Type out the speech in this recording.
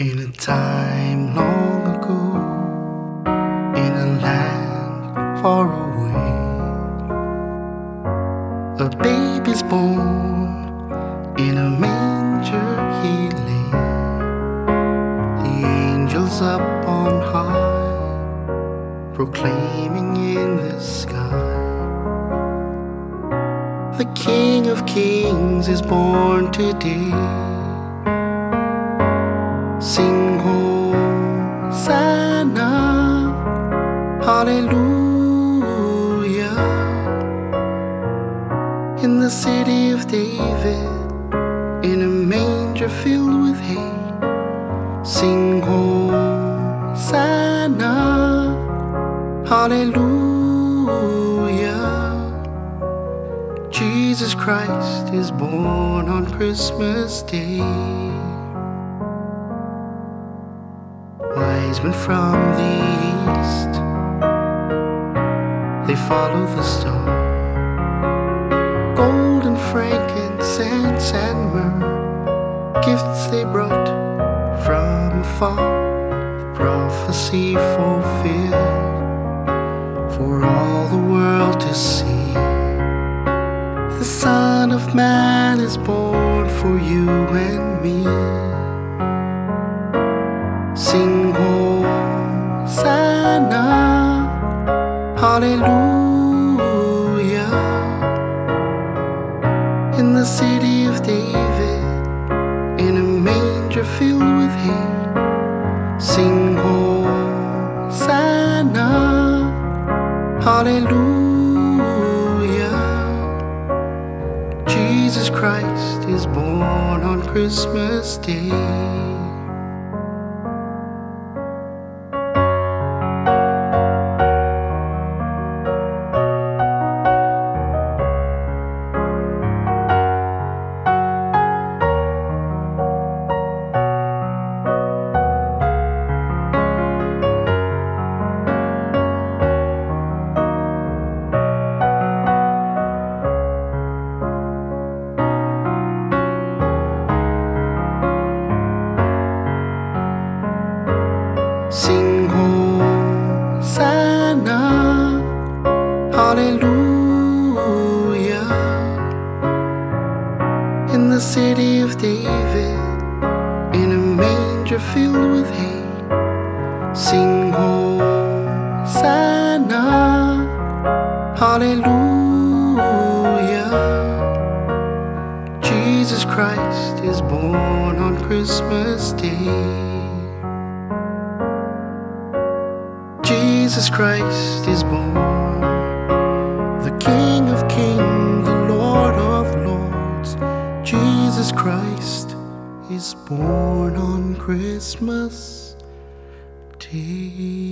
In a time long ago, in a land far away, a baby's born in a manger he lay. The angels up on high, proclaiming in the sky. The King of Kings is born today. Sing Hallelujah. In the city of David, in a manger filled with hay. Sing Hosanna, Hallelujah. Jesus Christ is born on Christmas Day. Wise men from the east, they follow the star. Gold and frankincense and myrrh, gifts they brought from far. Prophecy fulfilled for all the world to see. The Son of Man is born Hosanna, Hallelujah. In the city of David, in a manger filled with hay. Sing Hosanna, Hallelujah. Jesus Christ is born on Christmas Day. Sing Hallelujah. In the city of David, in a manger filled with hay. Sing Hallelujah. Jesus Christ is born on Christmas Day. Jesus Christ is born, the King of Kings, the Lord of Lords. Jesus Christ is born on Christmas Day.